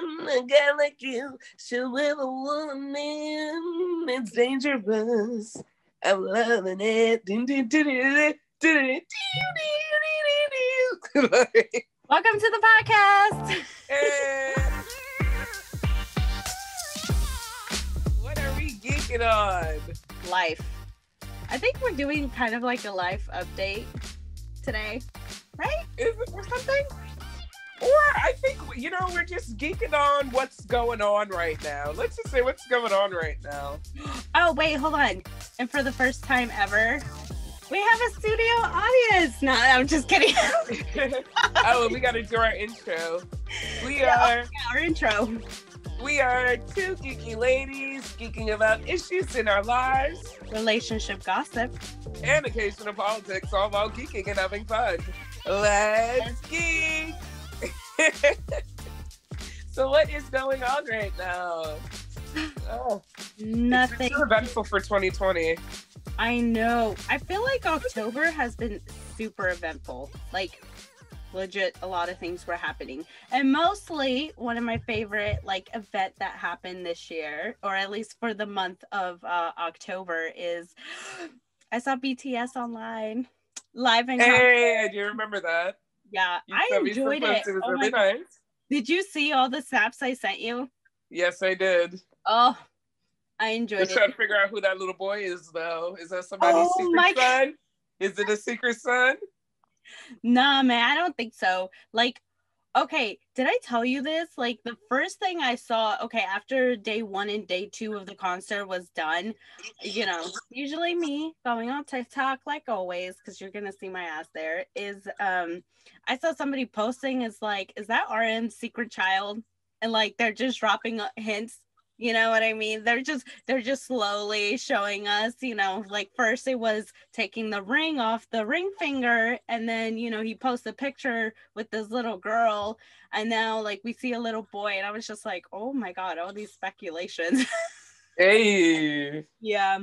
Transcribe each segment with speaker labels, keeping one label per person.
Speaker 1: A guy like you should with a woman. It's dangerous. I'm loving it.
Speaker 2: Welcome to the podcast.
Speaker 1: what are we geeking on?
Speaker 2: Life. I think we're doing kind of like a life update today, right?
Speaker 1: Is it or something? Or I think you know we're just geeking on what's going on right now. Let's just say what's going on right now.
Speaker 2: Oh wait, hold on. And for the first time ever, we have a studio audience. No, I'm just kidding.
Speaker 1: oh, we got to do our intro. We oh, are
Speaker 2: yeah, our intro.
Speaker 1: We are two geeky ladies geeking about issues in our lives,
Speaker 2: relationship gossip,
Speaker 1: and occasional politics, all while geeking and having fun. Let's geek. so what is going on right now?
Speaker 2: Oh, nothing.
Speaker 1: It's so eventful for 2020.
Speaker 2: I know. I feel like October has been super eventful. Like legit a lot of things were happening and mostly one of my favorite like event that happened this year or at least for the month of uh, october is i saw bts online live and
Speaker 1: hey do you remember that
Speaker 2: yeah, you I enjoyed it. It was oh really nice. Did you see all the snaps I sent you?
Speaker 1: Yes, I did.
Speaker 2: Oh, I enjoyed
Speaker 1: We're it. Trying to figure out who that little boy is, though. Is that somebody's oh, secret my... son? Is it a secret son?
Speaker 2: Nah, man, I don't think so. Like, okay, did I tell you this? Like the first thing I saw, okay, after day one and day two of the concert was done, you know, usually me going on TikTok, like always, because you're gonna see my ass there, is um I saw somebody posting is like, is that RM's secret child? And like they're just dropping hints you know what i mean? They're just they're just slowly showing us you know like first it was taking the ring off the ring finger and then you know he posts a picture with this little girl and now like we see a little boy and i was just like oh my god all these speculations.
Speaker 1: Hey.
Speaker 2: Yeah.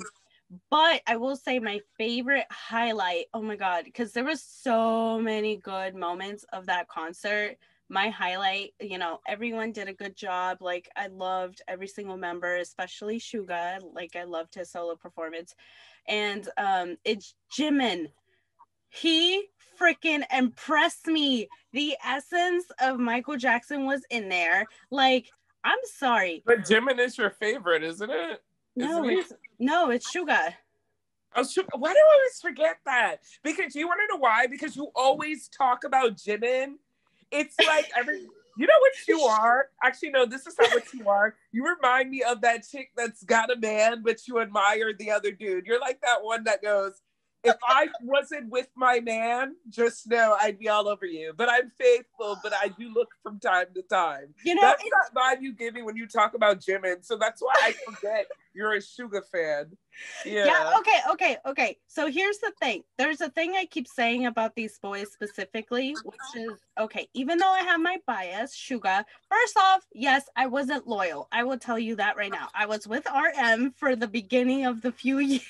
Speaker 2: But i will say my favorite highlight oh my god because there was so many good moments of that concert my highlight you know everyone did a good job like i loved every single member especially Suga like i loved his solo performance. And um it's jimin. He freaking impressed me. The essence of michael jackson was in there. Like i'm sorry.
Speaker 1: But jimin is your favorite isn't it?
Speaker 2: No it's, no it's Suga.
Speaker 1: Oh, why do I always forget that? Because you want to know why? Because you always talk about Jimin it's like every you know what you are? Actually, no, this is not what you are. You remind me of that chick that's got a man, but you admire the other dude. You're like that one that goes, if I wasn't with my man, just know I'd be all over you. But I'm faithful, but I do look from time to time. You know, that's that vibe you give me when you talk about Jimin. So that's why I forget you're a Suga fan.
Speaker 2: Yeah. yeah. Okay. Okay. Okay. So here's the thing. There's a thing I keep saying about these boys specifically, which is okay. Even though I have my bias, Suga. First off, yes, I wasn't loyal. I will tell you that right now. I was with RM for the beginning of the few years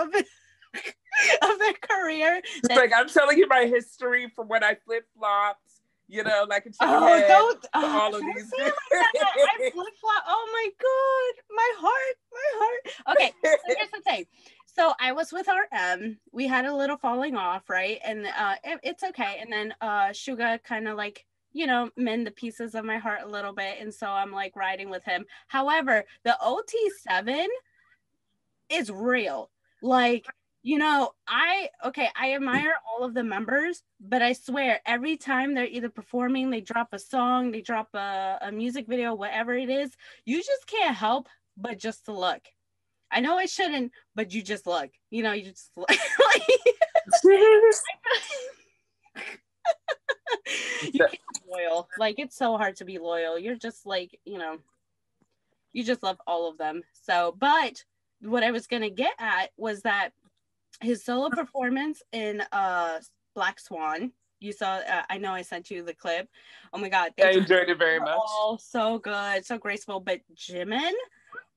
Speaker 2: of it of their career.
Speaker 1: It's like I'm telling you my history from when I flip flopped, you know, like a
Speaker 2: oh, don't,
Speaker 1: oh, all of these. Like
Speaker 2: I flip flop. Oh my god, my heart, my heart. Okay, so here's the thing. So I was with RM. We had a little falling off, right? And uh, it, it's okay. And then uh, Suga kind of like you know, mend the pieces of my heart a little bit. And so I'm like riding with him. However, the OT7 is real. Like you know, I okay, I admire all of the members, but I swear every time they're either performing, they drop a song, they drop a, a music video, whatever it is, you just can't help but just to look. I know I shouldn't, but you just look. You know, you just look. you can't be loyal. Like it's so hard to be loyal. You're just like, you know, you just love all of them. So, but what I was gonna get at was that his solo performance in uh Black Swan. You saw, uh, I know I sent you the clip. Oh my God.
Speaker 1: I enjoyed it very much.
Speaker 2: Oh, so good. So graceful. But Jimin,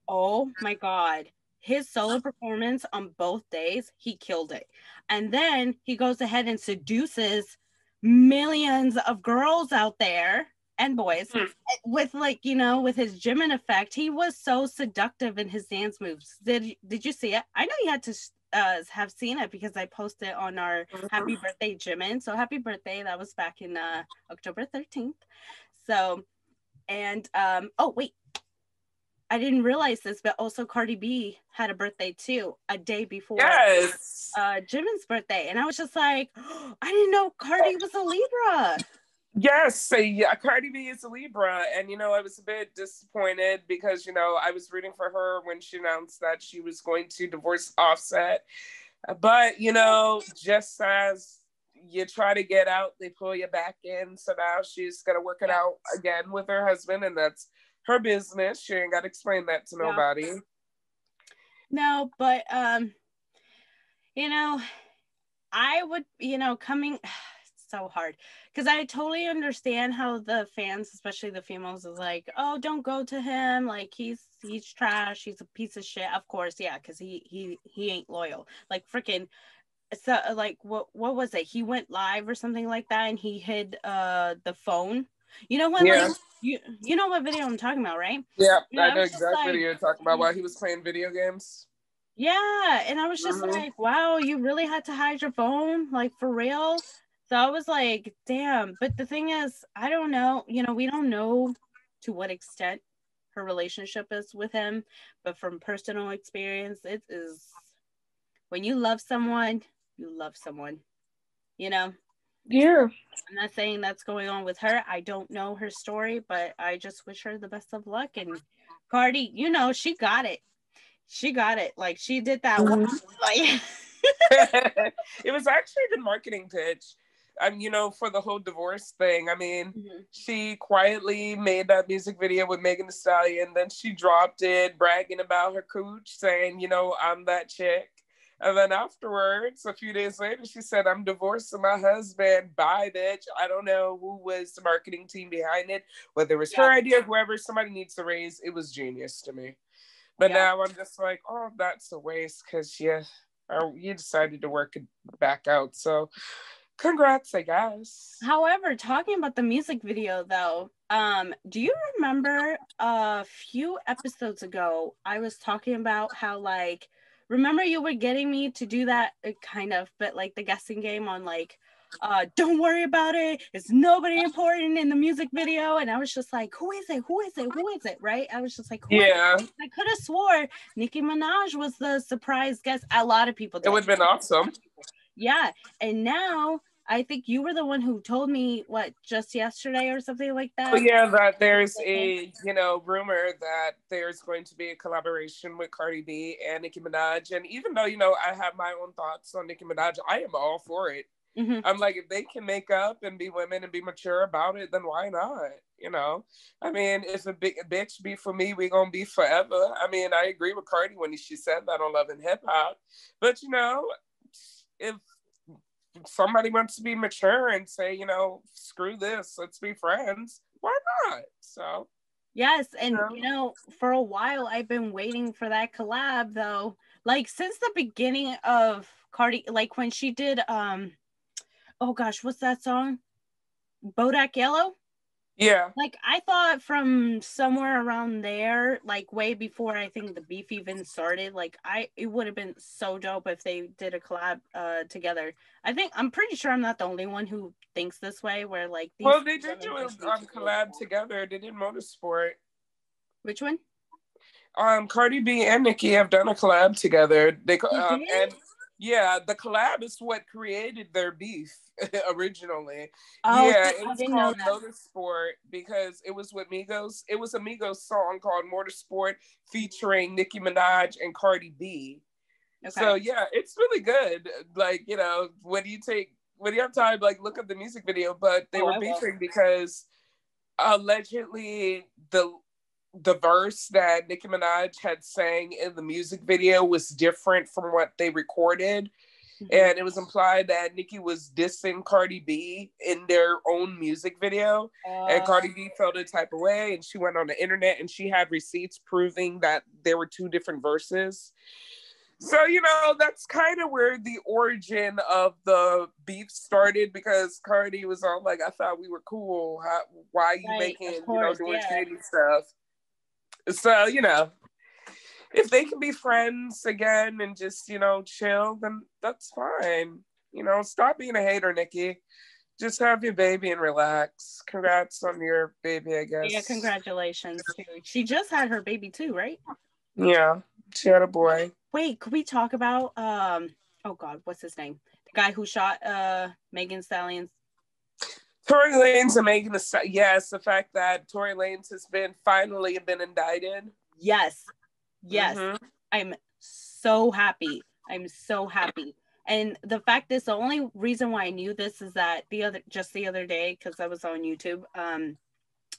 Speaker 2: oh my God. His solo performance on both days, he killed it. And then he goes ahead and seduces millions of girls out there and boys
Speaker 1: Hmm.
Speaker 2: with like you know with his Jimin effect. He was so seductive in his dance moves. Did did you see it? I know you had to uh, have seen it because I posted on our happy birthday Jimin. So happy birthday! That was back in uh, October thirteenth. So and um oh wait. I didn't realize this, but also Cardi B had a birthday too, a day before
Speaker 1: Yes.
Speaker 2: uh Jimin's birthday. And I was just like, I didn't know Cardi was a Libra.
Speaker 1: Yes, yeah, Cardi B is a Libra, and you know I was a bit disappointed because you know I was rooting for her when she announced that she was going to divorce Offset, but you know just as you try to get out, they pull you back in. So now she's gonna work it out again with her husband, and that's her business. She ain't got to explain that to nobody.
Speaker 2: No, but um, you know, I would, you know, coming so hard because I totally understand how the fans, especially the females, is like, oh, don't go to him. Like he's he's trash. He's a piece of shit. Of course, yeah, because he he he ain't loyal. Like freaking. So like what what was it? He went live or something like that, and he hid uh the phone. You know when
Speaker 1: Yeah.
Speaker 2: like you you know what video I'm talking about, right?
Speaker 1: Yeah, I
Speaker 2: I
Speaker 1: know
Speaker 2: just
Speaker 1: exactly
Speaker 2: like-
Speaker 1: what you're talking about. While he was playing video games.
Speaker 2: Yeah, and I was just
Speaker 1: Mhm.
Speaker 2: like, wow, you really had to hide your phone, like for real. So I was like, damn. But the thing is, I don't know, you know, we don't know to what extent her relationship is with him, but from personal experience, it is when you love someone, you love someone. You know,
Speaker 1: Yeah.
Speaker 2: I'm not saying that's going on with her. I don't know her story, but I just wish her the best of luck. And Cardi, you know, she got it. She got it. Like she did that.
Speaker 1: Mhm.
Speaker 2: Like,
Speaker 1: it was actually the marketing pitch. Um, you know, for the whole divorce thing. I mean,
Speaker 2: Mhm.
Speaker 1: she quietly made that music video with Megan Thee Stallion. Then she dropped it, bragging about her cooch, saying, you know, I'm that chick. And then afterwards, a few days later, she said, I'm divorcing my husband. Bye, bitch. I don't know who was the marketing team behind it, whether it was her
Speaker 2: Yeah.
Speaker 1: idea, whoever somebody needs to raise. It was genius to me. But
Speaker 2: Yeah.
Speaker 1: now I'm just like, oh, that's a waste because yeah, you decided to work it back out. So congrats, I guess.
Speaker 2: However, talking about the music video though, um, do you remember a few episodes ago I was talking about how like remember you were getting me to do that uh, kind of, but like the guessing game on like uh don't worry about it, it's nobody important in the music video. And I was just like, who is it? Who is it? Who is it? Right? I was just like?
Speaker 1: Yeah,
Speaker 2: I could have swore Nicki Minaj was the surprise guest. A lot of people
Speaker 1: it would have been awesome.
Speaker 2: Yeah. And now I think you were the one who told me what just yesterday or something like that.
Speaker 1: But yeah, that there's a you know rumor that there's going to be a collaboration with Cardi B and Nicki Minaj. And even though you know I have my own thoughts on Nicki Minaj, I am all for it.
Speaker 2: Mhm.
Speaker 1: I'm like, if they can make up and be women and be mature about it, then why not? You know, I mean, if a big bitch be for me, we gonna be forever. I mean, I agree with Cardi when she said that on Love and Hip Hop, but you know, if somebody wants to be mature and say, you know, screw this, let's be friends, why not? So
Speaker 2: Yes. And, you know, for a while, I've been waiting for that collab, though. Like, since the beginning of Cardi, like when she did, um, oh gosh, what's that song? Bodak Yellow?
Speaker 1: Yeah,
Speaker 2: Like, I thought from somewhere around there, like way before I think the beef even started, like, I, it would have been so dope if they did a collab uh together. I think, I'm pretty sure I'm not the only one who thinks this way, where like, these
Speaker 1: well, they did do a um, collab together. They did Motorsport.
Speaker 2: Which one?
Speaker 1: Um, Cardi B and Nicki have done a collab together. They um, and yeah, the collab is what created their beef originally.
Speaker 2: Oh,
Speaker 1: yeah, it was
Speaker 2: didn't
Speaker 1: called. Motorsport because it was with Migos. It was a Migos song called Motorsport featuring Nicki Minaj and Cardi B. So yeah, it's really good. Like you know, when you take when you have time, like look up the music video. But they
Speaker 2: Oh,
Speaker 1: were beefing because allegedly the the verse that Nicki Minaj had sang in the music video was different from what they recorded.
Speaker 2: Mhm.
Speaker 1: And it was implied that Nicki was dissing Cardi B in their own music video. And
Speaker 2: Uh,
Speaker 1: Cardi B felt a type of way, and she went on the internet and she had receipts proving that there were two different verses. So, you know, that's kind of where the origin of the beef started because Cardi was all like, I thought we were cool. How, why are you right, making, course, you know, doing yeah. shady stuff? So, you know, if they can be friends again and just, you know, chill, then that's fine. You know, stop being a hater, Nicki. Just have your baby and relax. Congrats on your baby, I guess.
Speaker 2: Yeah, congratulations too. She just had her baby too, right?
Speaker 1: Yeah, she had a boy.
Speaker 2: Wait, could we talk about um oh god, what's his name? The guy who shot uh Megan Stallions.
Speaker 1: Tory Lanez and Megan Thee yes, the fact that Tory Lanez has been finally been indicted.
Speaker 2: Yes. Yes. Mm-hmm. I'm so happy. I'm so happy. And the fact is the only reason why I knew this is that the other just the other day, because I was on YouTube, um,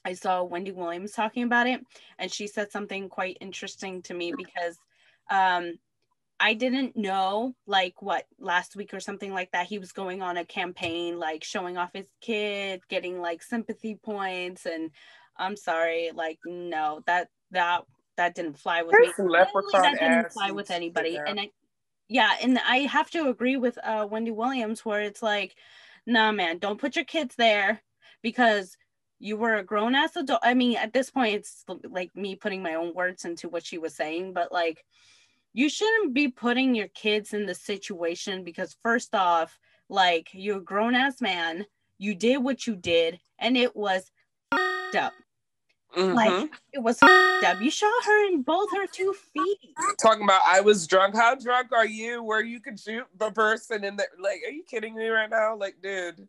Speaker 2: I saw Wendy Williams talking about it, and she said something quite interesting to me because um, I didn't know, like, what last week or something like that, he was going on a campaign, like showing off his kid, getting like sympathy points. And I'm sorry, like, no, that, that, that didn't fly with There's me. Leprechaun that didn't fly with anybody. And I, yeah, and I have to agree with uh, Wendy Williams, where it's like, nah, man, don't put your kids there because you were a grown ass adult. I mean, at this point, it's like me putting my own words into what she was saying, but like, you shouldn't be putting your kids in the situation because, first off, like, you're a grown ass man, you did what you did, and it was up. Mm-hmm. Like it was up. You shot her in both her two feet.
Speaker 1: Talking about I was drunk. How drunk are you? Where you could shoot the person in the like? Are you kidding me right now? Like, dude.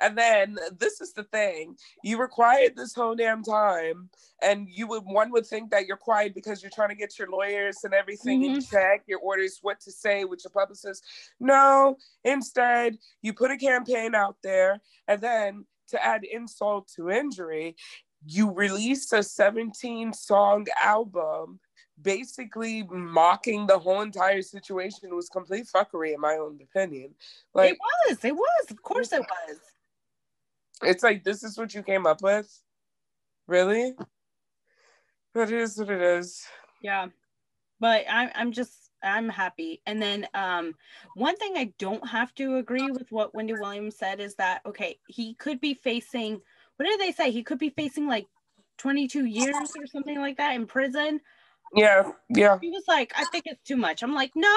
Speaker 1: And then this is the thing: you were quiet this whole damn time, and you would one would think that you're quiet because you're trying to get your lawyers and everything mm-hmm. in check, your orders, what to say with your publicist. No, instead you put a campaign out there, and then to add insult to injury, you released a 17 song album basically mocking the whole entire situation it was complete fuckery in my own opinion
Speaker 2: like it was it was of course it was
Speaker 1: it's like this is what you came up with? Really? But it is what it is.
Speaker 2: Yeah. But I'm I'm just I'm happy. And then um one thing I don't have to agree with what Wendy Williams said is that okay, he could be facing what did they say? He could be facing like 22 years or something like that in prison.
Speaker 1: Yeah, yeah.
Speaker 2: He was like, I think it's too much. I'm like, no.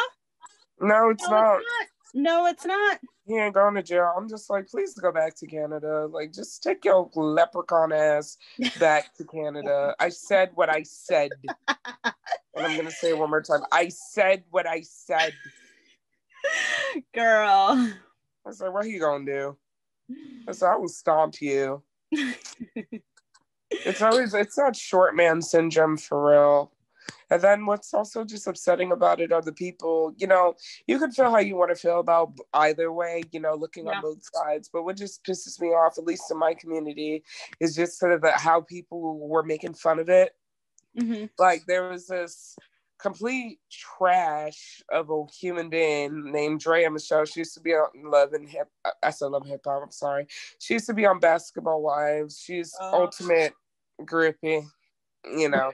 Speaker 1: No, it's, no, not.
Speaker 2: it's not. No, it's not.
Speaker 1: He ain't going to jail. I'm just like, please go back to Canada. Like, just take your leprechaun ass back to Canada. I said what I said. and I'm gonna say it one more time. I said what I said.
Speaker 2: Girl.
Speaker 1: I said, what are you gonna do? I said, I will stomp you. it's always it's not short man syndrome for real. And then what's also just upsetting about it are the people, you know, you can feel how you want to feel about either way, you know, looking yeah. on both sides. But what just pisses me off, at least in my community, is just sort of the, how people were making fun of it. Mm-hmm. Like there was this complete trash of a human being named Draya Michele. She used to be on Love and Hip. I said Love and Hip Hop. I'm sorry. She used to be on Basketball Wives. She's oh. ultimate groupie. You know,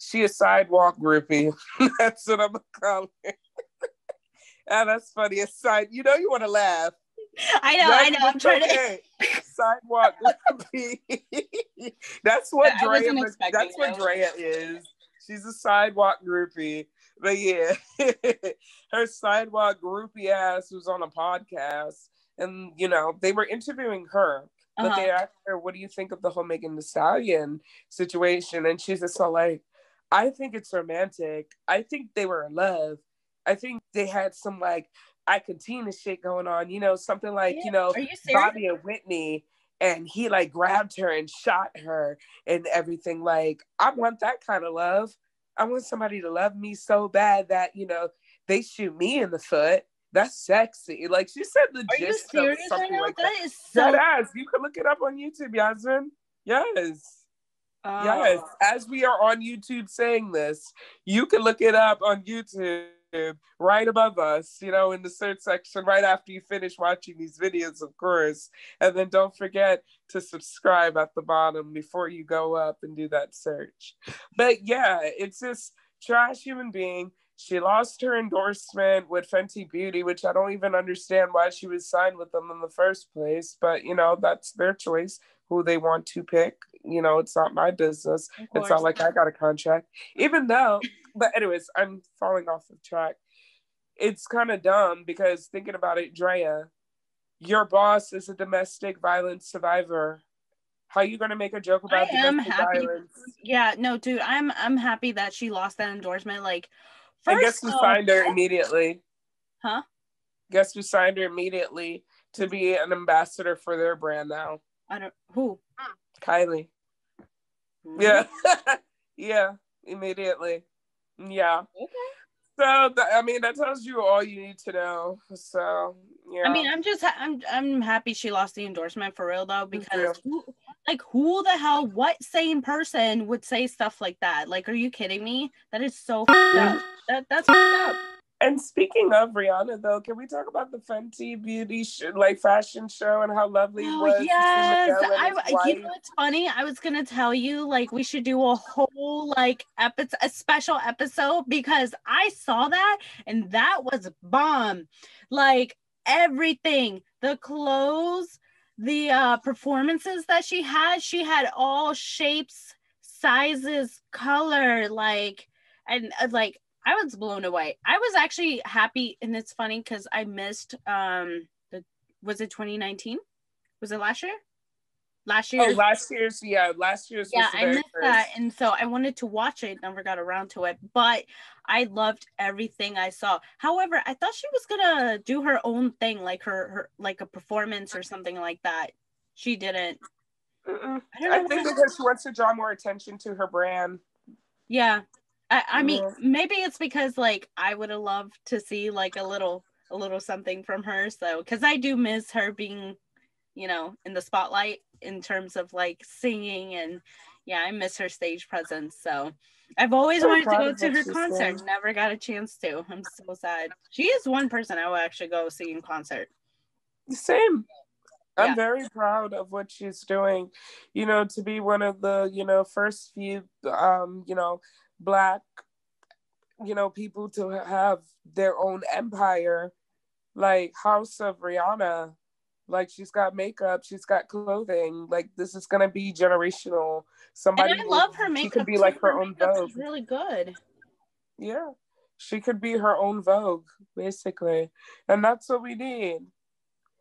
Speaker 1: she a sidewalk groupie. that's what I'm gonna her. ah, that's funny. A side, you know, you want to laugh.
Speaker 2: I know, that's I know. I'm trying okay.
Speaker 1: to sidewalk groupie. that's what Draya. That's what Draya is. She's a sidewalk groupie. But yeah, her sidewalk groupie ass was on a podcast, and you know they were interviewing her. But uh-huh. they asked her, "What do you think of the whole Megan Thee Stallion situation?" And she's just so like, I think it's romantic. I think they were in love. I think they had some like Ike Tina shit going on, you know, something like, yeah. you know, you Bobby and Whitney and he like grabbed her and shot her and everything. Like, I want that kind of love. I want somebody to love me so bad that, you know, they shoot me in the foot. That's sexy. Like she said the Are you serious something right like that. That is so that ass. You can look it up on YouTube, Yasmin. Yes. Oh. Yes, as we are on YouTube saying this, you can look it up on YouTube right above us, you know, in the search section right after you finish watching these videos, of course. And then don't forget to subscribe at the bottom before you go up and do that search. But yeah, it's this trash human being. She lost her endorsement with Fenty Beauty, which I don't even understand why she was signed with them in the first place. But you know, that's their choice who they want to pick. You know, it's not my business. It's not like I got a contract. Even though, but anyways, I'm falling off the track. It's kind of dumb because thinking about it, Draya, your boss is a domestic violence survivor. How are you gonna make a joke about
Speaker 2: I am
Speaker 1: domestic
Speaker 2: happy.
Speaker 1: violence?
Speaker 2: Yeah, no, dude, I'm I'm happy that she lost that endorsement. Like,
Speaker 1: And guess who signed her immediately?
Speaker 2: Huh?
Speaker 1: Guess who signed her immediately to be an ambassador for their brand now?
Speaker 2: I don't who.
Speaker 1: Kylie. Yeah. yeah, immediately. Yeah.
Speaker 2: Okay.
Speaker 1: So th- I mean that tells you all you need to know. So yeah.
Speaker 2: I mean, I'm just ha- I'm I'm happy she lost the endorsement for real though because who, like who the hell what sane person would say stuff like that? Like, are you kidding me? That is so up. That that's fucked up.
Speaker 1: And speaking of Rihanna though, can we talk about the Fenty beauty sh- like fashion show and how lovely it
Speaker 2: Oh
Speaker 1: was?
Speaker 2: yes, I you know what's funny? I was gonna tell you like we should do a whole like episode, a special episode because I saw that and that was bomb. Like everything, the clothes, the uh performances that she had, she had all shapes, sizes, color, like and uh, like I was blown away. I was actually happy, and it's funny because I missed um the was it 2019? Was it last year? Last year.
Speaker 1: Oh, last year's yeah, last year's
Speaker 2: yeah, I missed
Speaker 1: first.
Speaker 2: that, and so I wanted to watch it. Never got around to it, but I loved everything I saw. However, I thought she was gonna do her own thing, like her her like a performance or something like that. She didn't.
Speaker 1: Mm-mm.
Speaker 2: I.
Speaker 1: I think because she wants to draw more attention to her brand.
Speaker 2: Yeah. I, I mean, maybe it's because like I would have loved to see like a little a little something from her. So because I do miss her being, you know, in the spotlight in terms of like singing and yeah, I miss her stage presence. So I've always
Speaker 1: So
Speaker 2: wanted to go to her concert. Never got a chance to. I'm so sad. She is one person I will actually go see in concert.
Speaker 1: Same.
Speaker 2: Yeah.
Speaker 1: I'm very proud of what she's doing. You know, to be one of the, you know, first few um, you know, black, you know, people to have their own empire, like House of Rihanna. Like she's got makeup, she's got clothing. Like this is gonna be generational. Somebody
Speaker 2: and I love her makeup She
Speaker 1: could be
Speaker 2: too.
Speaker 1: like her own Vogue.
Speaker 2: really good.
Speaker 1: Yeah. She could be her own Vogue, basically. And that's what we need.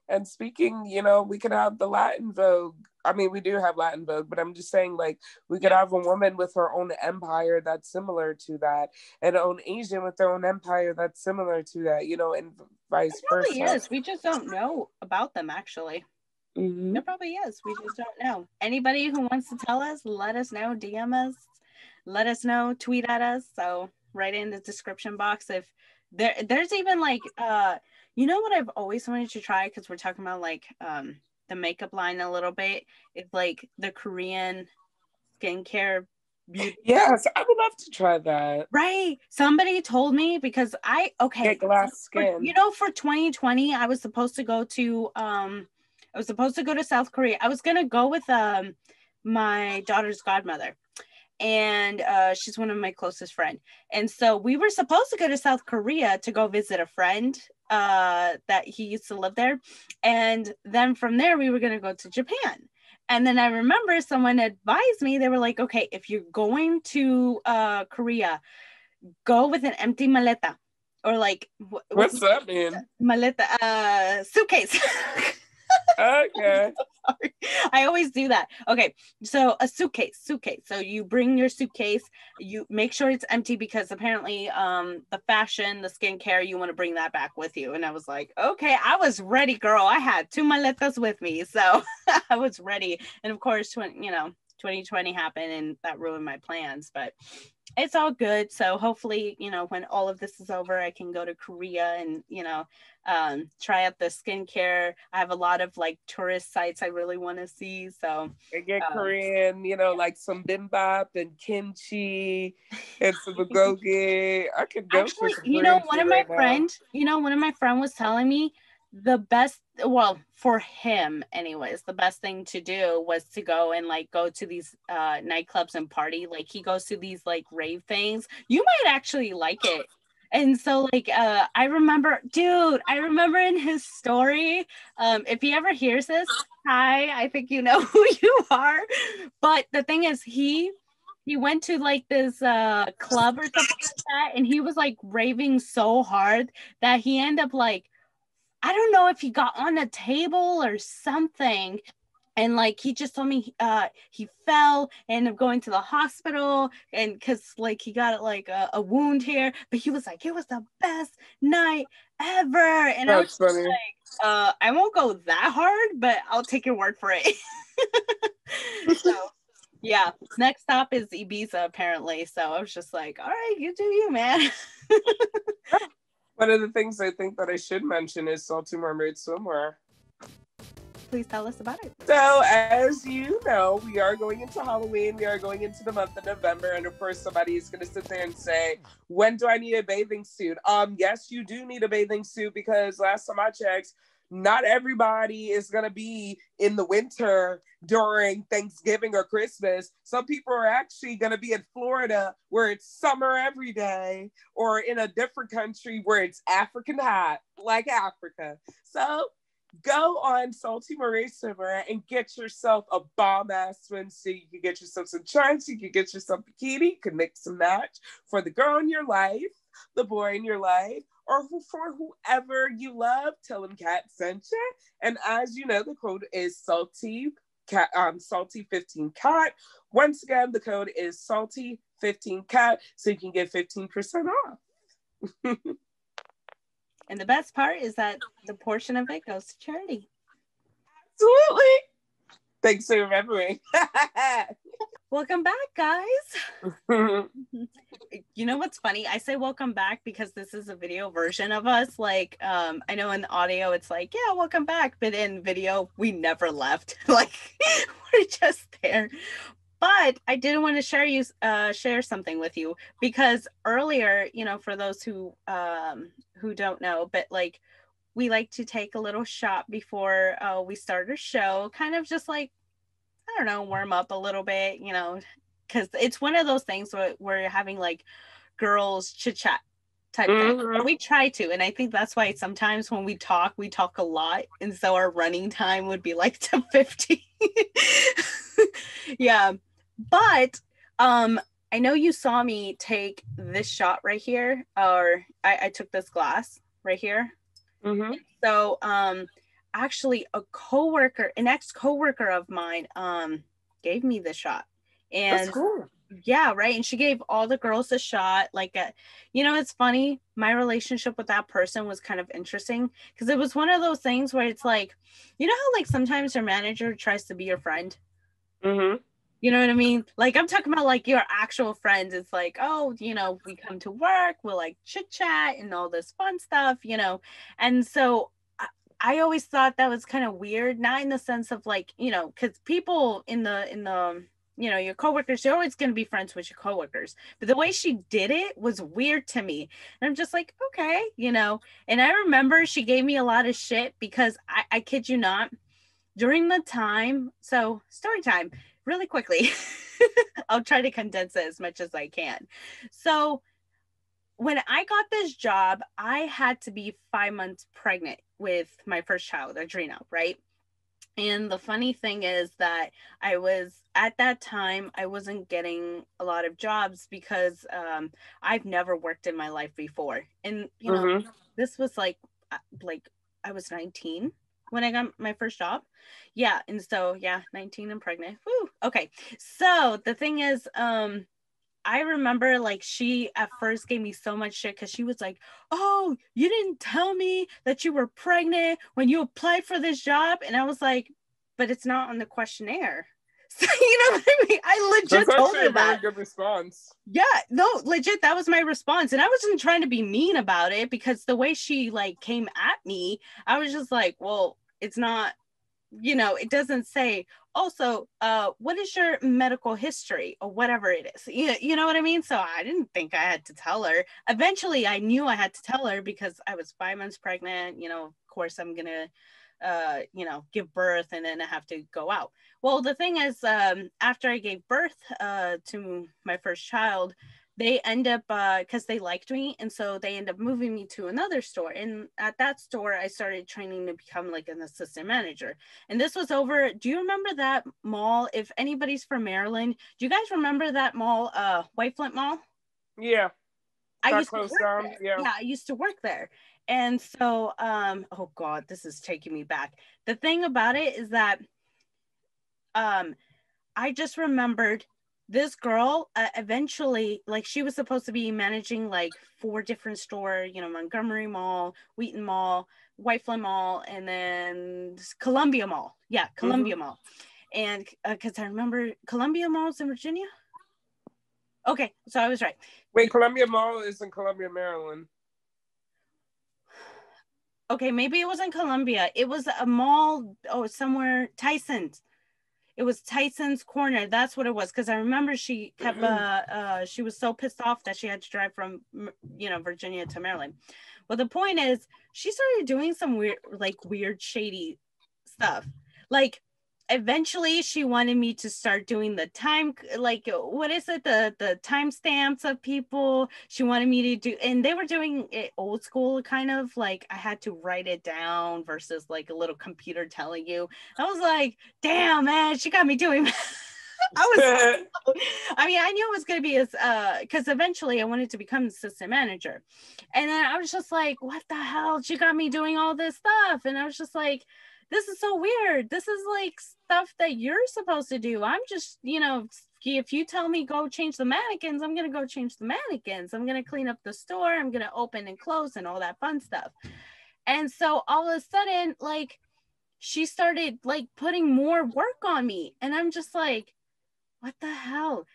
Speaker 1: And speaking, you know, we could have the Latin Vogue. I mean, we do have Latin Vogue, but I'm just saying, like, we could have a woman with her own empire that's similar to that, and an Asian with their own empire that's similar to that, you know, and vice
Speaker 2: It probably
Speaker 1: versa.
Speaker 2: is. We just don't know about them actually.
Speaker 1: Mhm.
Speaker 2: There probably is. We just don't know. Anybody who wants to tell us, let us know. DM us. Let us know. Tweet at us. So write in the description box if there. There's even like uh, you know what I've always wanted to try because we're talking about like um the makeup line a little bit. It's like the Korean skincare beauty.
Speaker 1: Yes, I would love to try that.
Speaker 2: Right. Somebody told me because I okay.
Speaker 1: Get glass
Speaker 2: for-
Speaker 1: skin.
Speaker 2: you know, for 2020, I was supposed to go to um I was supposed to go to South Korea. I was gonna go with um my daughter's godmother. And uh, she's one of my closest friend. And so we were supposed to go to South Korea to go visit a friend uh, that he used to live there. And then from there, we were going to go to Japan. And then I remember someone advised me, they were like, okay, if you're going to uh, Korea, go with an empty maleta or like wh-
Speaker 1: What's that mean?
Speaker 2: maleta uh suitcase
Speaker 1: Okay.
Speaker 2: I always do that. Okay, so a suitcase, suitcase. So you bring your suitcase, you make sure it's empty because apparently um the fashion, the skincare, you want to bring that back with you. And I was like, okay, I was ready, girl. I had two maletas with me. So I was ready. And of course, when you know, 2020 happened and that ruined my plans, but it's all good. So hopefully, you know, when all of this is over, I can go to Korea and, you know, um, try out the skincare. I have a lot of like tourist sites I really want to see. So
Speaker 1: and get
Speaker 2: Um,
Speaker 1: Korean, you know, like some bibimbap and kimchi and some bulgogi. I could go
Speaker 2: actually,
Speaker 1: for some
Speaker 2: you know, one of my
Speaker 1: right now.
Speaker 2: friend, you know, one of my friend was telling me the best, well, for him, anyways, the best thing to do was to go and like go to these uh nightclubs and party. Like he goes to these like rave things. You might actually like it. and so like uh i remember dude i remember in his story um if he ever hears this hi i think you know who you are but the thing is he he went to like this uh club or something like that and he was like raving so hard that he ended up like i don't know if he got on a table or something and like he just told me uh he fell and up going to the hospital and because like he got like a, a, wound here but he was like it was the best night ever. And That's I was funny. like uh I won't go that hard but I'll take your word for it. So yeah next stop is Ibiza apparently so I was just like all right you do you man
Speaker 1: one of the things I think that I should mention is Salty Mermaid Swimwear
Speaker 2: please tell us about it.
Speaker 1: So, as you know, we are going into Halloween. We are going into the month of November, and of course, somebody is going to sit there and say, "When do I need a bathing suit?" Um, yes, you do need a bathing suit because last time I checked, not everybody is going to be in the winter during Thanksgiving or Christmas. Some people are actually going to be in Florida where it's summer every day, or in a different country where it's African hot, like Africa. So go on Salty Mermaid Swimwear and get yourself a bomb ass swimsuit. You can get yourself some trunks, you can get yourself a bikini, you can mix and match for the girl in your life, the boy in your life, or for whoever you love. Tell them Cat sent you. And as you know, the code is salty cat um salty 15 cat. Once again, the code is salty 15 cat, so you can get 15% off.
Speaker 2: And the best part is that the portion of it goes to charity.
Speaker 1: Absolutely. Thanks for remembering.
Speaker 2: welcome back, guys. you know what's funny? I say welcome back because this is a video version of us. Like, um, I know in the audio it's like, yeah, welcome back. But in video, we never left. like we're just there but I didn't want to share you uh, share something with you because earlier, you know, for those who um, who don't know, but like we like to take a little shot before uh, we start a show, kind of just like I don't know, warm up a little bit, you know, because it's one of those things where we're having like girls chit chat type mm-hmm. thing. We try to, and I think that's why sometimes when we talk, we talk a lot, and so our running time would be like to fifty. yeah, but um, I know you saw me take this shot right here, or I, I took this glass right here. Mm-hmm. So um, actually, a coworker, an ex coworker of mine, um, gave me the shot, and cool. yeah, right. And she gave all the girls a shot. Like, a, uh, you know, it's funny. My relationship with that person was kind of interesting because it was one of those things where it's like, you know how like sometimes your manager tries to be your friend. Mm-hmm you know what I mean? Like I'm talking about like your actual friends. It's like, oh, you know, we come to work, we'll like chit chat and all this fun stuff, you know. And so I, always thought that was kind of weird, not in the sense of like, you know, because people in the in the um, you know, your coworkers, you're always going to be friends with your coworkers. But the way she did it was weird to me. And I'm just like, okay, you know. And I remember she gave me a lot of shit because I, I kid you not, during the time, so story time really quickly. I'll try to condense it as much as I can. So, when I got this job, I had to be five months pregnant with my first child, Adrena, right? And the funny thing is that I was at that time, I wasn't getting a lot of jobs because um, I've never worked in my life before. And, you know, mm-hmm. this was like, uh, like I was 19 when I got my first job. Yeah, and so yeah, 19 and pregnant. Woo. Okay. So the thing is, um, I remember like she at first gave me so much shit because she was like, Oh, you didn't tell me that you were pregnant when you applied for this job. And I was like, But it's not on the questionnaire. So, you know what I mean? I legit That's told her a that.
Speaker 1: good response.
Speaker 2: Yeah, no, legit, that was my response. And I wasn't trying to be mean about it because the way she like came at me, I was just like, well, it's not you know it doesn't say also uh what is your medical history? or whatever it is. You, you know what i mean? So i didn't think i had to tell her. Eventually i knew i had to tell her because i was five months pregnant you know of course i'm gonna uh you know give birth and then i have to go out. Well the thing is um after i gave birth uh to my first child they end up because uh, they liked me and so they end up moving me to another store and at that store i started training to become like an assistant manager and this was over do you remember that mall if anybody's from maryland do you guys remember that mall uh white flint mall
Speaker 1: yeah
Speaker 2: I used to work down. There. Yeah. yeah, I used to work there. And so, um, oh God, this is taking me back. The thing about it is that um, I just remembered this girl uh, eventually like she was supposed to be managing like four different store you know montgomery mall wheaton mall white flint mall and then columbia mall. Yeah columbia mm-hmm. mall. And because uh, i remember columbia malls in virginia? Okay so i was right.
Speaker 1: Wait columbia mall is in columbia maryland.
Speaker 2: Okay maybe it was in columbia. It was a mall oh somewhere tyson's it was Tyson's Corner. That's what it was. Because I remember she kept, uh, uh, she was so pissed off that she had to drive from, you know, Virginia to Maryland. Well, the point is, she started doing some weird, like weird, shady stuff. Like eventually she wanted me to start doing the time like what is it the the time stamps of people she wanted me to do and they were doing it old school kind of like i had to write it down versus like a little computer telling you i was like damn man she got me doing I was, I mean, I knew it was going to be as, uh, because eventually I wanted to become assistant manager. And then I was just like, what the hell? She got me doing all this stuff. And I was just like, this is so weird. This is like stuff that you're supposed to do. I'm just, you know, if you tell me go change the mannequins, I'm gonna go change the mannequins. I'm gonna clean up the store. I'm gonna open and close and all that fun stuff. And so all of a sudden, like she started like putting more work on me. And I'm just like, what the hell?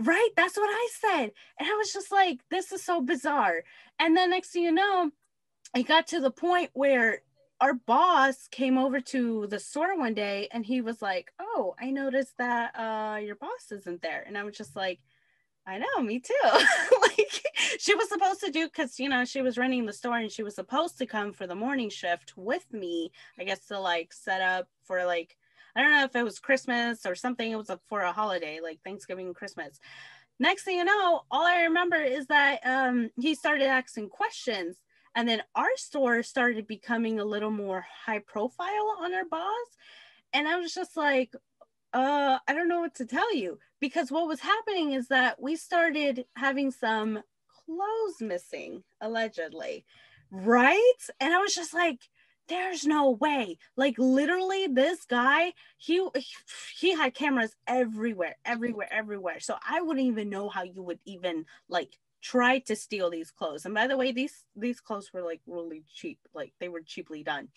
Speaker 2: Right? That's what I said. And I was just like, this is so bizarre. And then next thing you know, it got to the point where our boss came over to the store one day and he was like, "Oh, I noticed that uh, your boss isn't there," and I was just like, "I know, me too." like she was supposed to do because you know she was running the store and she was supposed to come for the morning shift with me. I guess to like set up for like I don't know if it was Christmas or something. It was a, for a holiday like Thanksgiving, Christmas. Next thing you know, all I remember is that um, he started asking questions and then our store started becoming a little more high profile on our boss. And I was just like, uh, I don't know what to tell you. Because what was happening is that we started having some clothes missing, allegedly. Right. And I was just like, there's no way like literally this guy he he had cameras everywhere everywhere everywhere so i wouldn't even know how you would even like tried to steal these clothes. And by the way, these these clothes were like really cheap, like they were cheaply done.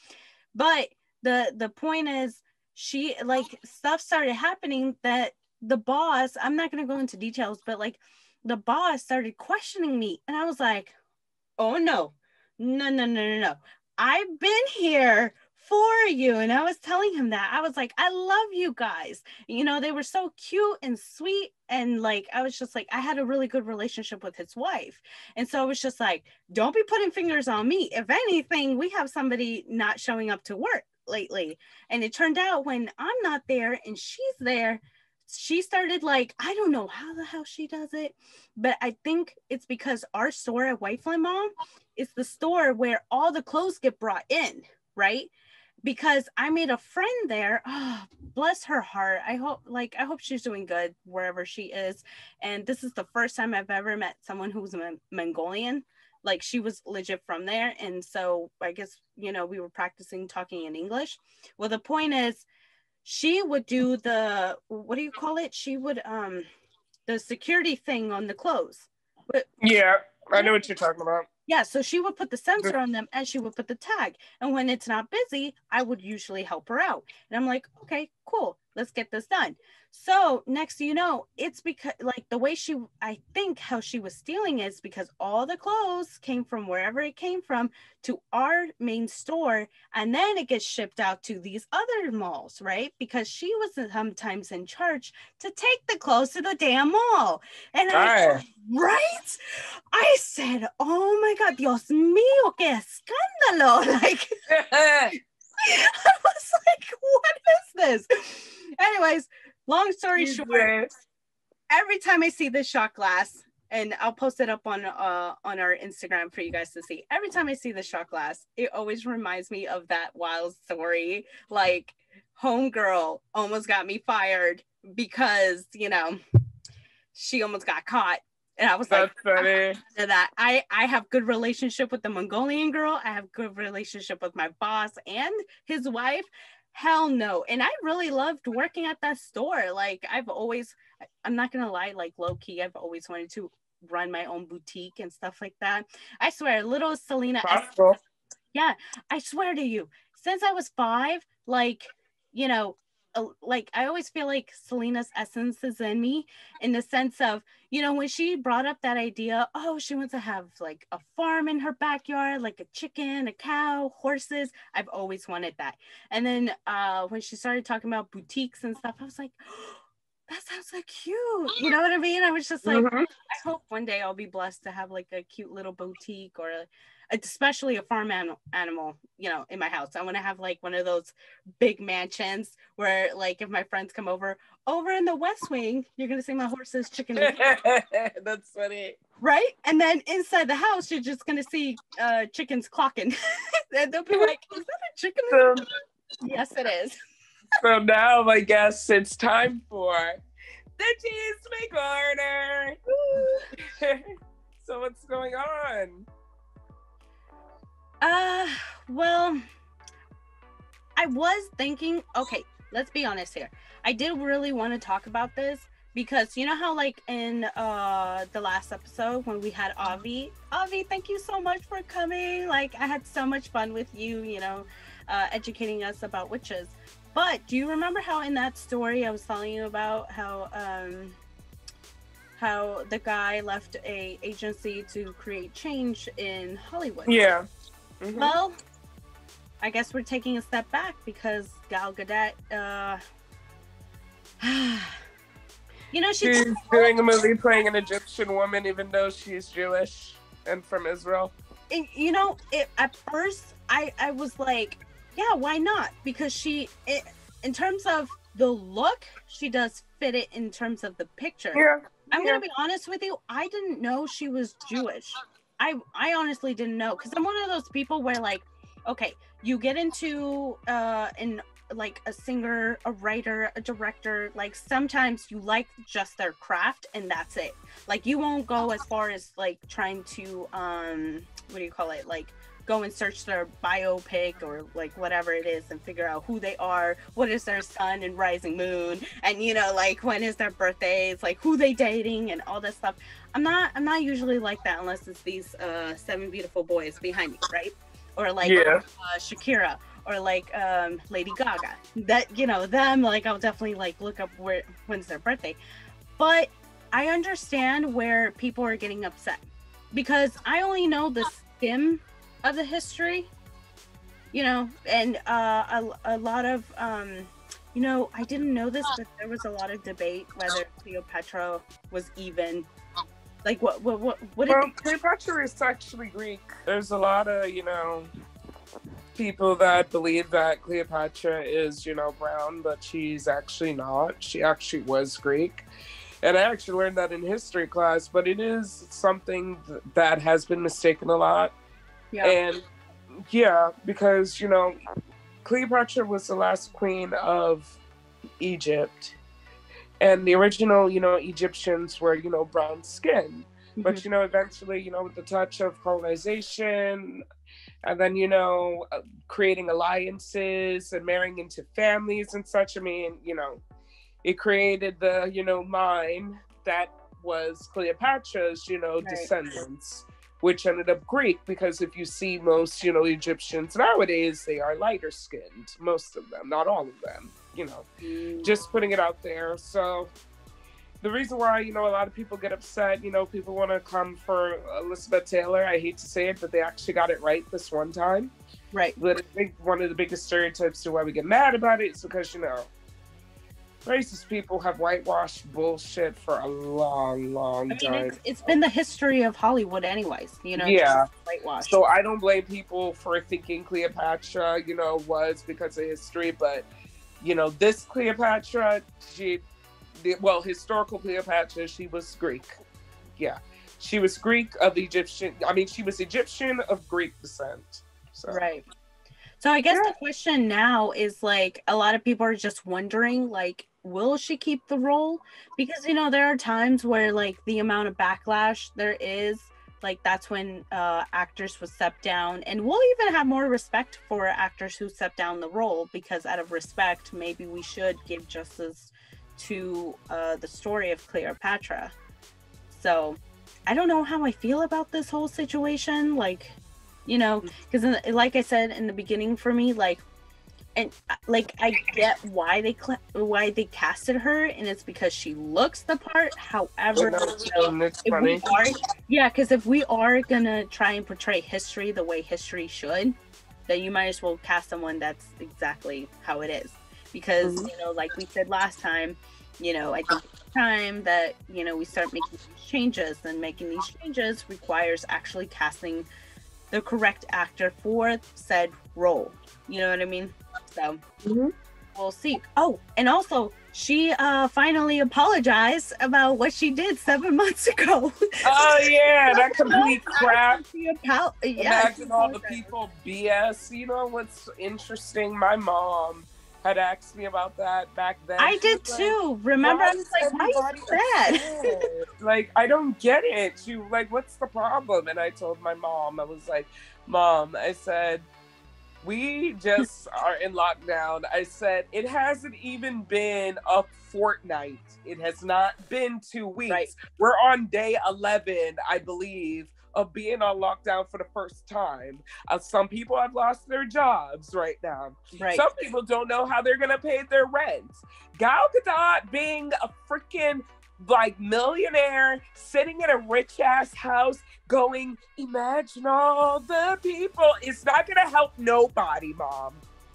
Speaker 2: But the the point is she like stuff started happening that the boss, I'm not going to go into details, but like the boss started questioning me and I was like, "Oh no. No, no, no, no, no. I've been here for you. And I was telling him that. I was like, I love you guys. You know, they were so cute and sweet. And like, I was just like, I had a really good relationship with his wife. And so I was just like, don't be putting fingers on me. If anything, we have somebody not showing up to work lately. And it turned out when I'm not there and she's there, she started like I don't know how the hell she does it, but I think it's because our store at White Flint Mall is the store where all the clothes get brought in, right? Because I made a friend there. Oh, bless her heart. I hope like I hope she's doing good wherever she is. And this is the first time I've ever met someone who's a Mongolian. Like she was legit from there. And so I guess, you know, we were practicing talking in English. Well, the point is she would do the what do you call it? She would um the security thing on the clothes.
Speaker 1: But, yeah, I know what you're talking about.
Speaker 2: Yeah, so she would put the sensor on them and she would put the tag. And when it's not busy, I would usually help her out. And I'm like, okay, cool, let's get this done. So next you know, it's because like the way she I think how she was stealing is because all the clothes came from wherever it came from to our main store and then it gets shipped out to these other malls, right? Because she was sometimes in charge to take the clothes to the damn mall. And I right? I said, "Oh my god, Dios mío, qué escándalo." Like I was like, "What is this?" Anyways, long story short, every time I see this shot glass, and I'll post it up on uh on our Instagram for you guys to see. Every time I see the shot glass, it always reminds me of that wild story. Like homegirl almost got me fired because you know she almost got caught and I was
Speaker 1: That's
Speaker 2: like,
Speaker 1: funny.
Speaker 2: "Ah, that I I have good relationship with the Mongolian girl. I have good relationship with my boss and his wife. Hell no. And I really loved working at that store. Like I've always, I'm not gonna lie, like low key, I've always wanted to run my own boutique and stuff like that. I swear, little Selena,
Speaker 1: Possible.
Speaker 2: I swear to you, since I was five, like, you know, like I always feel like Selena's essence is in me in the sense of, you know, when she brought up that idea, oh, she wants to have like a farm in her backyard, like a chicken, a cow, horses. I've always wanted that. And then uh, when she started talking about boutiques and stuff, I was like, that sounds so cute. You know what I mean? I was just like,
Speaker 1: Mhm.
Speaker 2: I hope one day I'll be blessed to have like a cute little boutique or a, especially a farm animal, animal, you know, in my house. I want to have like one of those big mansions where like if my friends come over, over in the west wing, you're going to see my horses, chicken,
Speaker 1: That's funny.
Speaker 2: right? And then inside the house, you're just going to see uh, chickens clocking. and they'll be like, is that a chicken?
Speaker 1: So,
Speaker 2: yes, it is.
Speaker 1: so now I guess it's time for the cheese make order. so what's going on?
Speaker 2: Uh, well, I was thinking, okay, let's be honest here. I did really want to talk about this because you know how like in uh the last episode when we had Avi, Avi, thank you so much for coming. Like I had so much fun with you, you know, uh educating us about witches. But do you remember how in that story I was telling you about how um how the guy left a agency to create change in Hollywood?
Speaker 1: Yeah. Mhm.
Speaker 2: Well, I guess we're taking a step back because Gal Gadot, uh, you know, she
Speaker 1: She's doing a movie playing an Egyptian woman, even though she's Jewish and from Israel.
Speaker 2: and, you know, it, at first I, I was like, yeah, why not? Because she, it, in terms of the look, she does fit it in terms of the picture.
Speaker 1: Yeah.
Speaker 2: I'm
Speaker 1: yeah.
Speaker 2: gonna be honest with you. I didn't know she was Jewish. I I honestly didn't know because I'm one of those people where like, okay, you get into uh in like a singer, a writer, a director. Like sometimes you like just their craft and that's it. Like you won't go as far as like trying to um what do you call it like go and search their biopic or like whatever it is and figure out who they are what is their sun and rising moon and you know like when is their birthdays like who they dating and all this stuff. I'm not i'm not usually like that unless it's these uh seven beautiful boys behind me right? Or like
Speaker 1: Yeah.
Speaker 2: uh, shakira or like um lady gaga. That you know them like i'll definitely like look up where when's their birthday. But i understand where people are getting upset because i only know the skim of the history you know and uh a, a lot of um you know i didn't know this but there was a lot of debate whether cleopatra was even like what what what, what
Speaker 1: Well, Cleopatra is actually Greek. There's a lot of, you know, people that believe that Cleopatra is, you know, brown, but she's actually not. She actually was Greek. And I actually learned that in history class, but it is something th- that has been mistaken a lot.
Speaker 2: Yeah
Speaker 1: And yeah, because, you know, Cleopatra was the last queen of Egypt. And the original, you know, Egyptians were, you know, brown skinned but
Speaker 2: Mhm.
Speaker 1: you know eventually you know with the touch of colonization and then you know creating alliances and marrying into families and such i mean you know it created the you know line that was cleopatra's you know
Speaker 2: Right.
Speaker 1: descendants which ended up greek because if you see most you know egyptians nowadays they are lighter skinned most of them not all of them you know
Speaker 2: Mm.
Speaker 1: just putting it out there. So the reason why you know a lot of people get upset, you know, people want to come for Elizabeth Taylor. I hate to say it, but they actually got it right this one time.
Speaker 2: right
Speaker 1: But I think one of the biggest stereotypes to why we get mad about it is because you know racist people have whitewashed bullshit for a long, long
Speaker 2: I mean,
Speaker 1: time.
Speaker 2: it's, it's been the history of Hollywood, anyways. You know,
Speaker 1: Yeah.
Speaker 2: whitewash.
Speaker 1: So I don't blame people for thinking Cleopatra, you know, was because of history, but you know, this Cleopatra, she, the, well, historical Cleopatra, she was Greek. Yeah, she was Greek of Egyptian. I mean, she was Egyptian of Greek descent. So.
Speaker 2: Right. So I guess
Speaker 1: Yeah.
Speaker 2: the question now is like a lot of people are just wondering like will she keep the role? Because you know there are times where like the amount of backlash there is like that's when uh actors would step down and we'll even have more respect for actors who step down the role because out of respect maybe we should give justice to uh the story of Cleopatra. So I don't know how I feel about this whole situation like you know because like i said in the beginning for me like and uh, like i get why they cl- why they casted her and it's because she looks the part. However if we are yeah because if we are gonna try and portray history the way history should then you might as well cast someone that's exactly how it is. Because
Speaker 1: Mhm.
Speaker 2: you know like we said last time you know i think it's time that you know we start making these changes and making these changes requires actually casting the correct actor for said role. You know what i mean so
Speaker 1: Mhm.
Speaker 2: we'll see oh and also she uh finally apologized about what she did seven months ago
Speaker 1: Oh yeah, that complete crap.
Speaker 2: She apo- yeah,
Speaker 1: Imagine all the people BS. You know what's interesting? My mom had asked me about that back then.
Speaker 2: I
Speaker 1: She
Speaker 2: did
Speaker 1: was like,
Speaker 2: too. Remember, I was like, why are you sad?
Speaker 1: like, I don't get it. She like, what's the problem? And I told my mom, I was like, Mom, I said, we just are in lockdown. I said, it hasn't even been a fortnight. It has not been two weeks.
Speaker 2: Right.
Speaker 1: We're on day 11, I believe, of being on lockdown for the first time. Uh, some people have lost their jobs right now.
Speaker 2: Right.
Speaker 1: Some people don't know how they're gonna pay their rent. Gal Gadot being a freaking like millionaire sitting in a rich ass house going, imagine all the people. It's not gonna help nobody, mom.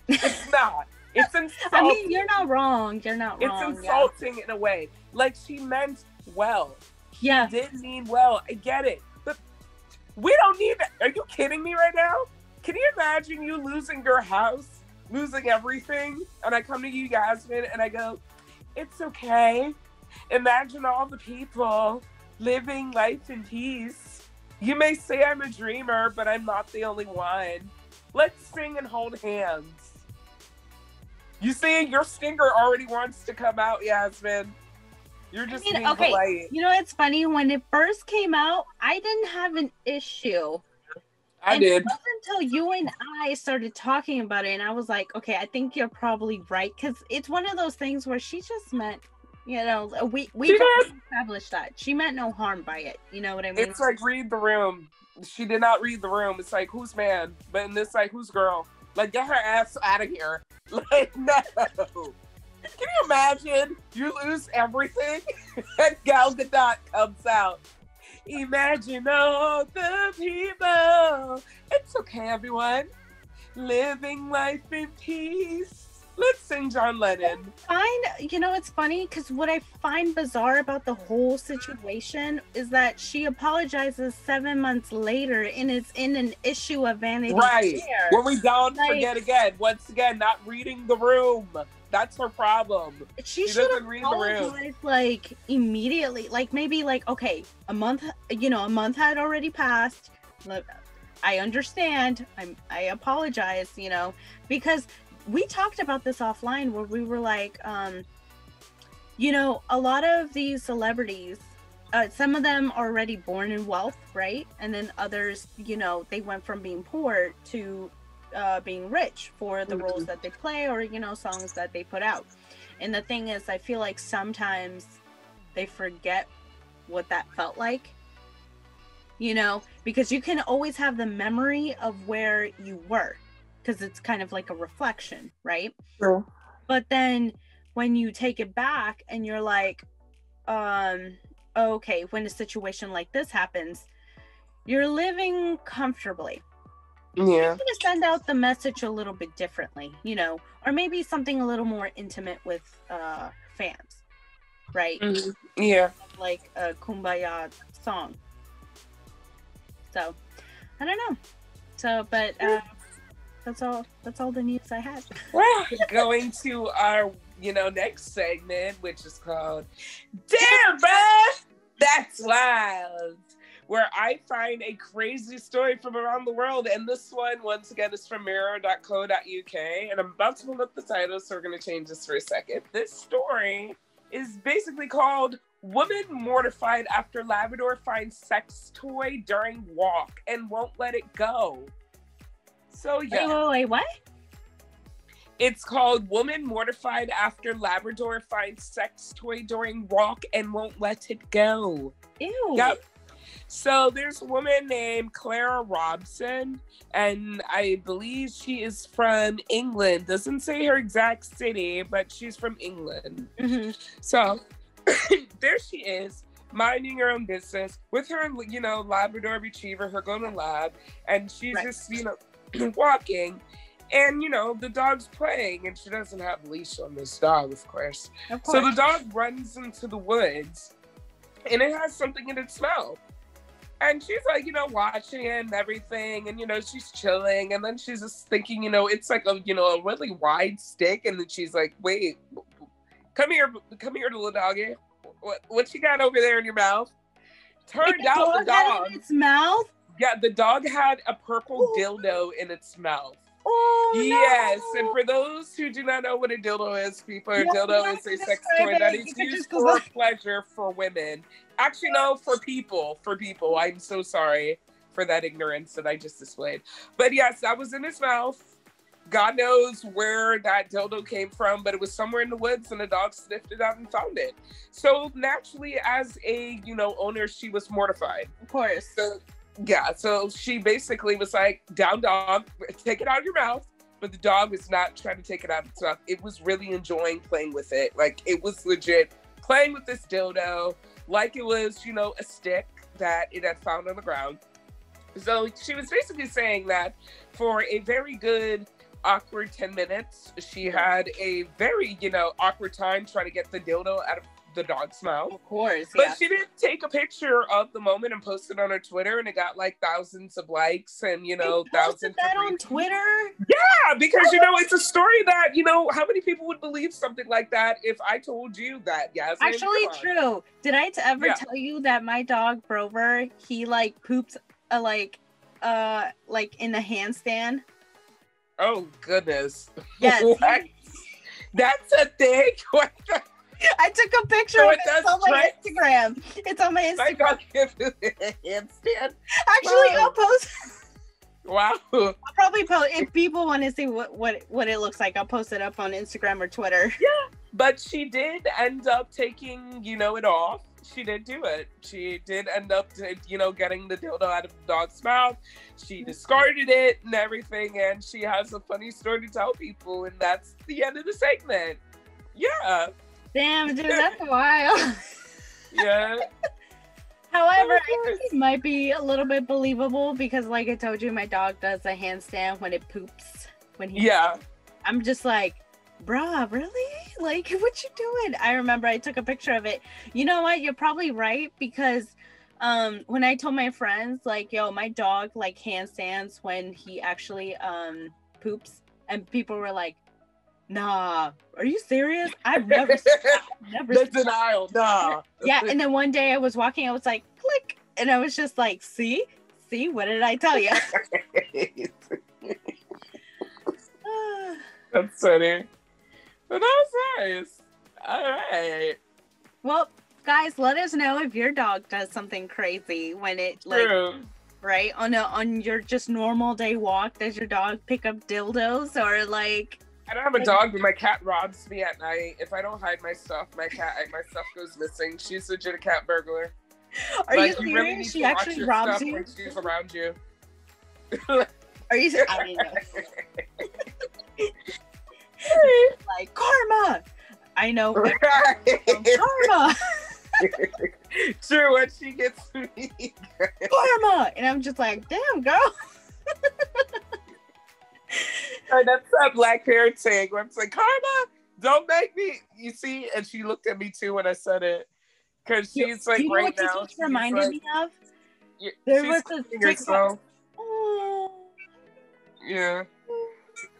Speaker 1: It's not. It's insulting.
Speaker 2: I mean, you're not wrong. You're not
Speaker 1: it's
Speaker 2: wrong.
Speaker 1: insulting in a way. Like she meant well.
Speaker 2: Yeah.
Speaker 1: Did mean well. I get it. But we don't need that. Are you kidding me right now? Can you imagine you losing your house, losing everything? And I come to you, Yasmin, and I go, it's okay. Imagine all the people living life in peace. You may say I'm a dreamer, but I'm not the only one. Let's sing and hold hands. You see, your stinger already wants to come out, Yasmin. You're just
Speaker 2: mean,
Speaker 1: being
Speaker 2: okay,
Speaker 1: polite.
Speaker 2: You know, it's funny. When it first came out, I didn't have an issue.
Speaker 1: I
Speaker 2: And
Speaker 1: did.
Speaker 2: It wasn't until you and I started talking about it, and I was like, okay, I think you're probably right. Because it's one of those things where she just meant, you know, uh, we, we
Speaker 1: She
Speaker 2: both established that. She meant no harm by it. You know what I mean?
Speaker 1: It's like read the room. She did not read the room. It's like who's man, but in this like who's girl. Like get her ass out of here. Like no. Can you imagine? You lose everything, and Gal Gadot comes out. Imagine all the people. It's okay, everyone. Living life in peace. Let's sing John Lennon.
Speaker 2: find you know it's funny because what i find bizarre about the whole situation is that she apologizes seven months later and it's in an issue of vanity
Speaker 1: Right.
Speaker 2: Fair.
Speaker 1: When we don't
Speaker 2: Like-
Speaker 1: forget again, once again, not reading the room. That's her problem.
Speaker 2: she
Speaker 1: she
Speaker 2: should
Speaker 1: doesn't read the room.
Speaker 2: apologize like immediately like maybe like okay a month you know a month had already passed i understand i'm i apologize you know because we talked about this offline where we were like um you know a lot of these celebrities uh, some of them are already born in wealth right? And then others you know they went from being poor to uh, being rich for the roles
Speaker 1: Mhm.
Speaker 2: that they play or you know songs that they put out. And the thing is i feel like sometimes they forget what that felt like you know because you can always have the memory of where you were because it's kind of like a reflection right
Speaker 1: True.
Speaker 2: but then when you take it back and you're like um okay when a situation like this happens you're living comfortably
Speaker 1: Yeah.
Speaker 2: you're gonna send out the message a little bit differently you know or maybe something a little more intimate with uh fans right
Speaker 1: Mhm. Yeah.
Speaker 2: like a kumbaya song so i don't know so but uh that's all that's all the news i had
Speaker 1: Well, going to our, you know, next segment, which is called Damn, bruh! That's wild. where I find a crazy story from around the world. And this one, once again, is from mirror.co.uk. And I'm about to pull up the title, so we're going to change this for a second. This story is basically called Woman Mortified After Labrador Finds Sex Toy During Walk and Won't Let It Go. So, yeah.
Speaker 2: Wait, wait, wait, what?
Speaker 1: It's called Woman Mortified After Labrador Finds Sex Toy During Walk and Won't Let It Go.
Speaker 2: Ew.
Speaker 1: Yep. So there's a woman named Clara Robson, and I believe she is from England. Doesn't say her exact city, but she's from England.
Speaker 2: Mhm.
Speaker 1: So there she is, minding her own business with her, you know, Labrador Retriever, her golden lab, and she's
Speaker 2: Right.
Speaker 1: just, you know, walking. And you know the dog's playing, and she doesn't have a leash on this dog, of course.
Speaker 2: Of
Speaker 1: So the dog runs into the woods and it has something in its mouth. And she's like, you know, watching it and everything. And, you know, she's chilling. And then she's just thinking, you know, it's like a, you know, a really wide stick. And then she's like, wait, come here, come here, to little doggy. What, what you got over there in your mouth? Turned
Speaker 2: Wait,
Speaker 1: out the dog,
Speaker 2: in its mouth.
Speaker 1: Yeah, the dog had a purple
Speaker 2: Ooh.
Speaker 1: dildo in its mouth.
Speaker 2: Oh
Speaker 1: Yes,
Speaker 2: no.
Speaker 1: and for those who do not know what a dildo is, people, a dildo is a sex toy that is used for pleasure for women. Actually, no, for people. For people. I'm so sorry for that ignorance that I just displayed. But yes, that was in his mouth. God knows where that dildo came from, but it was somewhere in the woods, and the dog sniffed it out and found it. So naturally, as a you know owner, she was mortified.
Speaker 2: of course.
Speaker 1: So yeah, so she basically was like, "Down, dog, take it out of your mouth." But the dog was not trying to take it out of its mouth. It was really enjoying playing with it. Like it was legit playing with this dildo, like it was, you know, a stick that it had found on the ground. So she was basically saying that for a very good awkward 10 minutes, she had a very, you know, awkward time trying to get the dildo out of the dog mouth.
Speaker 2: Of course.
Speaker 1: But
Speaker 2: yeah.
Speaker 1: she didn't take a picture of the moment and post it on her Twitter, and it got like thousands of likes and you know
Speaker 2: They
Speaker 1: thousands.
Speaker 2: that
Speaker 1: of
Speaker 2: on. Twitter.
Speaker 1: Yeah, because you know it's a story that you know how many people would believe something like that if I told you that? Yes,
Speaker 2: Actually, true. Did I ever
Speaker 1: Yeah.
Speaker 2: tell you that my dog Brover he like poops a like uh like in a handstand?
Speaker 1: Oh goodness.
Speaker 2: Yes.
Speaker 1: That's a thing. What the?
Speaker 2: I took a picture
Speaker 1: So
Speaker 2: of
Speaker 1: it
Speaker 2: it. It's on my? Instagram. It's on my Instagram.
Speaker 1: dog gives you a handstand.
Speaker 2: Actually,
Speaker 1: Wow.
Speaker 2: I'll post.
Speaker 1: Wow.
Speaker 2: I'll probably post if people want to see what what what it looks like. I'll post it up on Instagram or Twitter.
Speaker 1: Yeah, but she did end up taking, you know, it off. She did do it. She did end up, to, you know, getting the dildo out of the dog's mouth. She mm-hmm. discarded it and everything, and she has a funny story to tell people, and that's the end of the segment. Yeah,
Speaker 2: Damn, dude, that's wild.
Speaker 1: yeah.
Speaker 2: However, I think it might be a little bit believable because, like I told you, my dog does a handstand when it poops. When he,
Speaker 1: Yeah.
Speaker 2: I'm just like, bruh, really? Like, what you doing? I remember I took a picture of it. You know what? You're probably right because, um, when I told my friends, like, yo, my dog like handstands when he actually um poops, and people were like, nah, are you serious? I've never, never.
Speaker 1: the denial, nah.
Speaker 2: yeah and then one day i was walking i was like click and i was just like see see what did i tell you
Speaker 1: that's funny. But that was nice. All right.
Speaker 2: well guys let us know if your dog does something crazy when it like
Speaker 1: True.
Speaker 2: right on a on your just normal day walk does your dog pick up dildos or like
Speaker 1: I don't have a dog, but my cat robs me at night. If I don't hide my stuff, my cat my stuff goes missing. She's legit a cat burglar.
Speaker 2: are
Speaker 1: Like,
Speaker 2: you
Speaker 1: really
Speaker 2: serious
Speaker 1: need
Speaker 2: she
Speaker 1: to
Speaker 2: actually
Speaker 1: your
Speaker 2: robs
Speaker 1: stuff
Speaker 2: you
Speaker 1: when she's around you.
Speaker 2: are you se- I didn't know. like karma i know but karma
Speaker 1: True, when she gets me.
Speaker 2: karma and i'm just like damn girl
Speaker 1: And that's that black parent saying where it's like, Karma, don't make me. You see, and she looked at me too when I said it. Because she's like
Speaker 2: you know
Speaker 1: right now.
Speaker 2: just
Speaker 1: she's
Speaker 2: reminded
Speaker 1: like,
Speaker 2: me of There was a TikTok-.
Speaker 1: Yeah.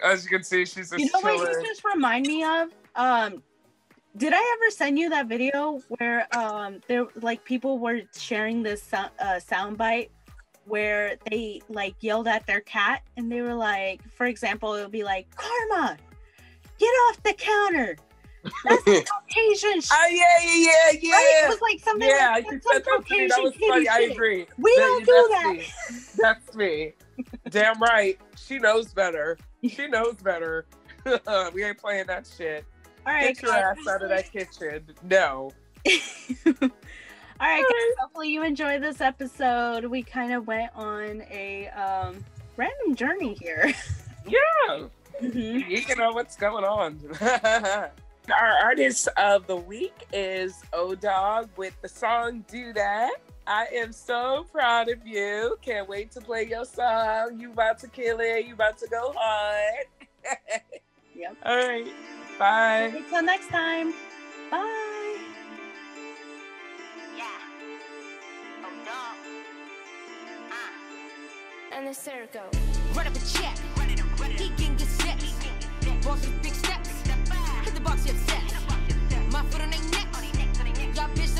Speaker 1: As you can see, she's just
Speaker 2: You know what you just remind me of? Um, Did I ever send you that video where um there like people were sharing this sound, uh, sound bite where they like yelled at their cat and they were like, for example, it would be like, Karma, get off the counter. That's Caucasian oh, shit.
Speaker 1: Oh yeah, yeah, yeah, yeah.
Speaker 2: Right? It was like something
Speaker 1: yeah,
Speaker 2: like that's some
Speaker 1: that to. That was
Speaker 2: Caucasian
Speaker 1: funny. I agree.
Speaker 2: We
Speaker 1: That-
Speaker 2: don't do that.
Speaker 1: Me. That's me. Damn right. She knows better. She knows better. we ain't playing that shit.
Speaker 2: All right,
Speaker 1: Get your ass out of that kitchen. No.
Speaker 2: All right, guys. Hopefully you enjoyed this episode. We kind of went on a um, random journey here.
Speaker 1: Yeah.
Speaker 2: Mhm.
Speaker 1: You know what's going on. Our artist of the week is OhDawgg with the song Do Datt. I am so proud of you. Can't wait to play your song. You about to kill it. You about to go hard.
Speaker 2: Yep.
Speaker 1: All right. Bye.
Speaker 2: Until next time. Bye.
Speaker 3: And circle. Run up a check. He can get. Boss with big steps. Hit the box, you upset. My foot on their neck. Y'all bitch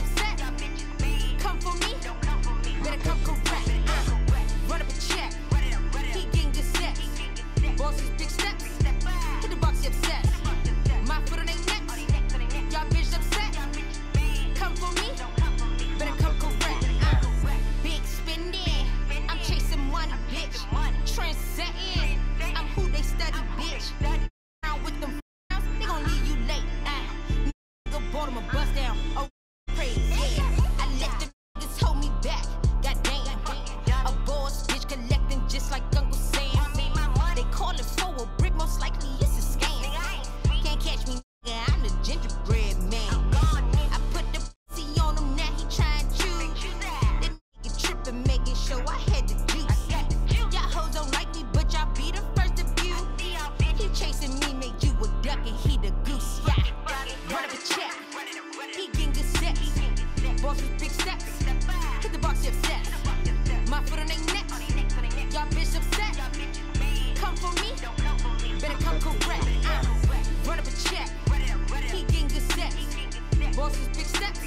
Speaker 3: Boss with big steps.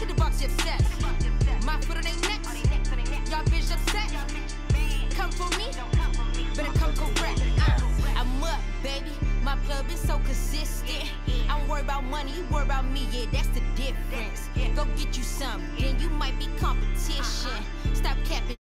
Speaker 3: Hit the box, upset. My foot on their neck. Y'all bitch upset. Come for me. Better come correct. Uh, I'm up, baby. My club is so consistent. I'm worried about money, you worry about me. Yeah, that's the difference. Go get you some, then you might be competition. Stop capping,